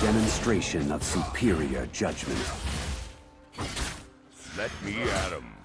demonstration of superior judgment. Let me at him.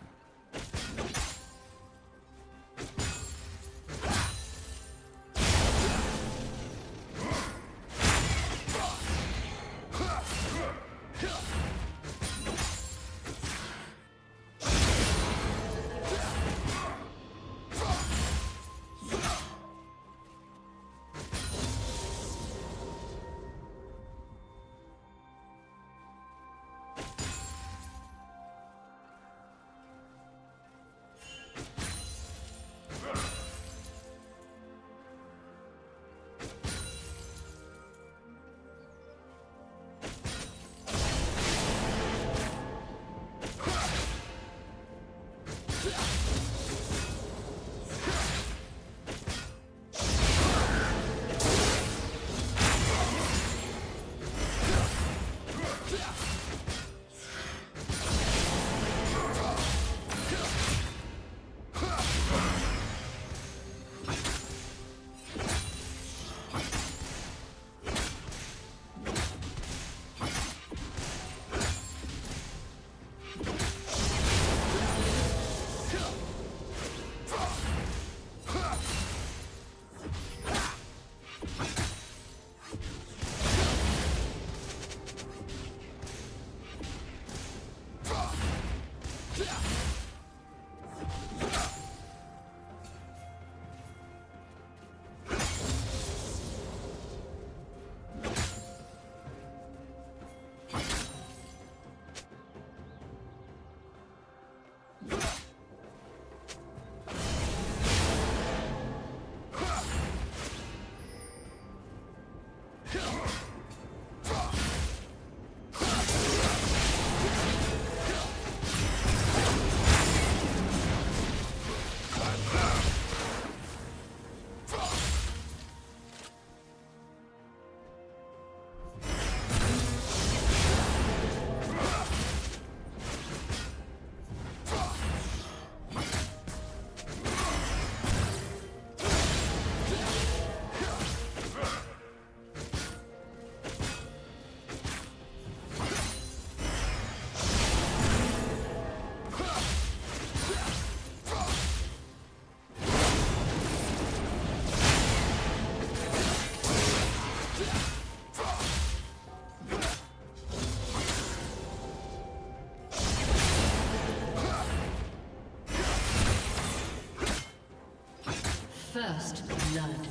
Blood.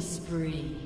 Spree.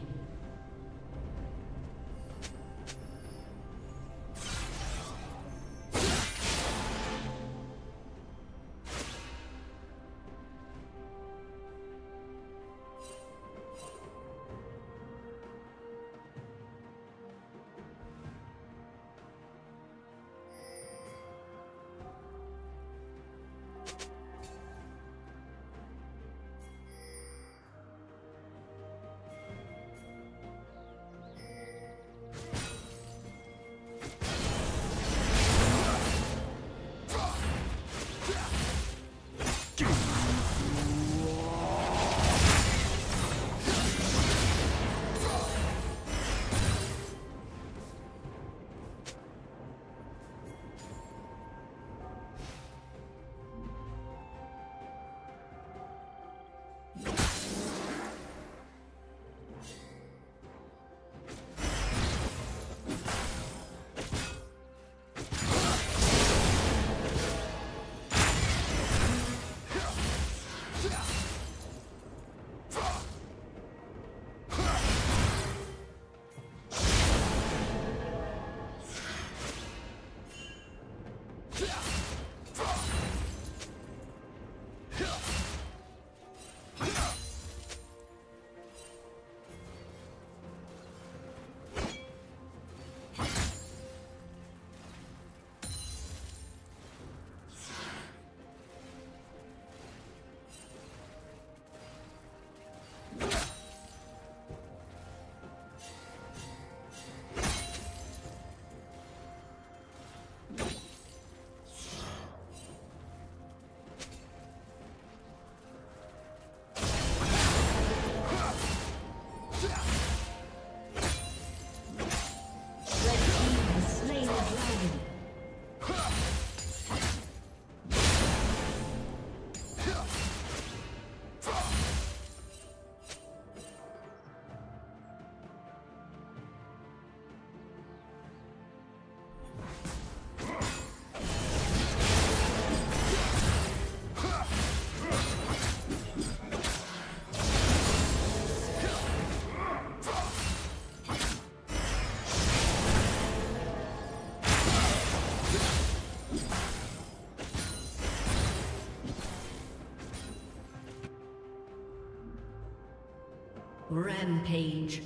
Rampage.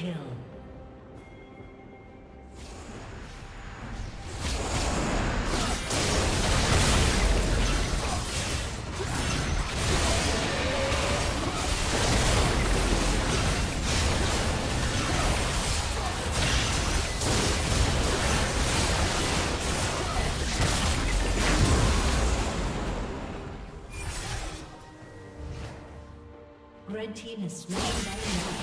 kill. Red team has slain